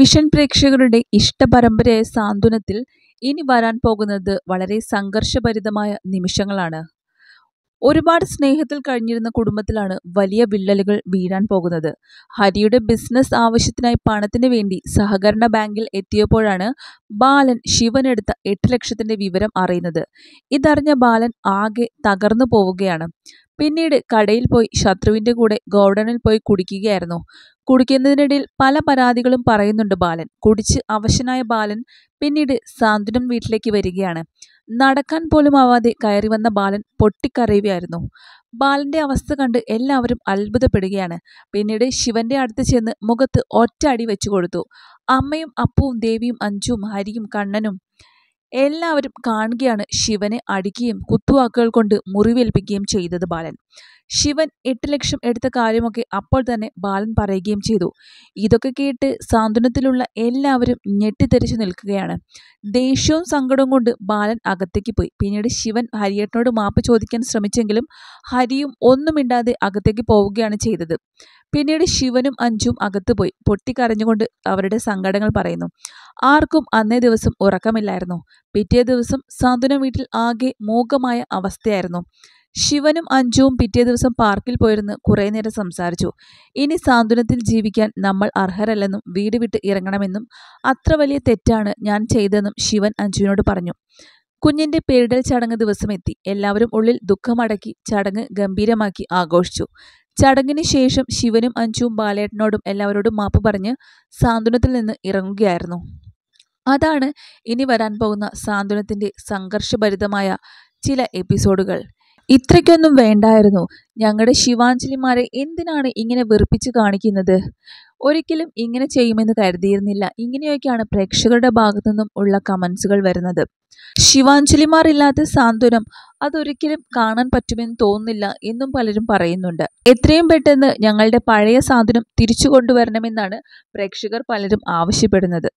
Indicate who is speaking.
Speaker 1: Television പ്രേക്ഷകരുടെ ഇഷ്ട പരമ്പരയായ സാന്ത്വനത്തിൽ ഇനി വരാൻ പോകുന്നത് വളരെ സംഘർഷഭരിതമായ നിമിഷങ്ങളാണ്. ഒരുപാട് സ്നേഹത്തിൽ കഴിഞ്ഞിരുന്ന കുടുംബത്തിലാണ് വലിയ വിള്ളലുകൾ വീഴാൻ പോകുന്നത്. ഹരിയുടെ ബിസിനസ് ആവശ്യത്തിനായി പണത്തിന് വേണ്ടി സഹകരണ ബാങ്കിൽ എത്തിയപ്പോഴാണ് ബാലൻ ശിവനെടുത്ത എട്ട് ലക്ഷത്തിന്റെ വിവരം അറിയുന്നത്. ഇതറിഞ്ഞ ബാലൻ ആകെ തകർന്നു പോവുകയാണ്. പിന്നീട് കടയിൽ പോയി ശത്രുവിന്റെ കൂടെ ഗോർഡനിൽ പോയി കുടിക്കുകയായിരുന്നു. കുടിക്കുന്നതിനിടയിൽ പല പരാതികളും പറയുന്നുണ്ട് ബാലൻ. കുടിച്ച് അവശനായ ബാലൻ പിന്നീട് സാന്ത്വനം വീട്ടിലേക്ക് വരികയാണ്. നടക്കാൻ പോലും ആവാതെ കയറി വന്ന ബാലൻ പൊട്ടിക്കരയുകയായിരുന്നു. ബാലന്റെ അവസ്ഥ കണ്ട് എല്ലാവരും അത്ഭുതപ്പെടുകയാണ്. പിന്നീട് ശിവന്റെ അടുത്ത് ചെന്ന് മുഖത്ത് ഒറ്റ അടി വെച്ചു കൊടുത്തു. അമ്മയും അപ്പുവും ദേവിയും അഞ്ചും ഹരിയും കണ്ണനും എല്ലാവരും കാണുകയാണ് ശിവനെ അടിക്കുകയും കുത്തുവാക്കുകൾ കൊണ്ട് മുറിവേൽപ്പിക്കുകയും ചെയ്തത് ബാലൻ. ശിവൻ എട്ട് ലക്ഷം എടുത്ത കാര്യമൊക്കെ അപ്പോൾ തന്നെ ബാലൻ പറയുകയും ചെയ്തു. ഇതൊക്കെ കേട്ട് സാന്ത്വനത്തിലുള്ള എല്ലാവരും ഞെട്ടിത്തെറിച്ചു നിൽക്കുകയാണ്. ദേഷ്യവും സങ്കടവും കൊണ്ട് ബാലൻ അകത്തേക്ക് പോയി. പിന്നീട് ശിവൻ ഹരിയേട്ടനോട് മാപ്പ് ചോദിക്കാൻ ശ്രമിച്ചെങ്കിലും ഹരിയും ഒന്നും അകത്തേക്ക് പോവുകയാണ് ചെയ്തത്. പിന്നീട് ശിവനും അഞ്ചും അകത്ത് പോയി. പൊട്ടിക്കരഞ്ഞുകൊണ്ട് അവരുടെ സങ്കടങ്ങൾ പറയുന്നു. ആർക്കും അന്നേ ദിവസം ഉറക്കമില്ലായിരുന്നു. പിറ്റേ ദിവസം സാന്ത്വന വീട്ടിൽ ആകെ മൂകമായ അവസ്ഥയായിരുന്നു. ശിവനും അഞ്ജുവും പിറ്റേ ദിവസം പാർക്കിൽ പോയിരുന്ന് കുറേ നേരം സംസാരിച്ചു. ഇനി സാന്ത്വനത്തിൽ ജീവിക്കാൻ നമ്മൾ അർഹരല്ലെന്നും വീട് വിട്ട് ഇറങ്ങണമെന്നും അത്ര വലിയ തെറ്റാണ് ഞാൻ ചെയ്തതെന്നും ശിവൻ അഞ്ജുവിനോട് പറഞ്ഞു. കുഞ്ഞിന്റെ പേരിടൽ ചടങ്ങ് ദിവസം എത്തി. എല്ലാവരും ഉള്ളിൽ ദുഃഖമടക്കി ചടങ്ങ് ഗംഭീരമാക്കി ആഘോഷിച്ചു. ചടങ്ങിന് ശേഷം ശിവനും അഞ്ജുവും ബാലേട്ടനോടും എല്ലാവരോടും മാപ്പ് പറഞ്ഞ് സാന്ത്വനത്തിൽ നിന്ന് ഇറങ്ങുകയായിരുന്നു. അതാണ് ഇനി വരാൻ പോകുന്ന സാന്ത്വനത്തിന്റെ സംഘർഷഭരിതമായ ചില എപ്പിസോഡുകൾ. ഇത്രയ്ക്കൊന്നും വേണ്ടായിരുന്നു. ഞങ്ങളുടെ ശിവാഞ്ജലിമാരെ എന്തിനാണ് ഇങ്ങനെ വെറുപ്പിച്ച് കാണിക്കുന്നത്? ഒരിക്കലും ഇങ്ങനെ ചെയ്യുമെന്ന് കരുതിയിരുന്നില്ല. ഇങ്ങനെയൊക്കെയാണ് പ്രേക്ഷകരുടെ ഭാഗത്തു നിന്നും ഉള്ള കമൻസുകൾ വരുന്നത്. ശിവാഞ്ജലിമാർ ഇല്ലാത്ത സാന്ത്വനം അതൊരിക്കലും കാണാൻ പറ്റുമെന്ന് തോന്നുന്നില്ല എന്നും പലരും പറയുന്നുണ്ട്. എത്രയും പെട്ടെന്ന് ഞങ്ങളുടെ പഴയ സാന്ത്വനം തിരിച്ചു കൊണ്ടുവരണമെന്നാണ് പ്രേക്ഷകർ പലരും ആവശ്യപ്പെടുന്നത്.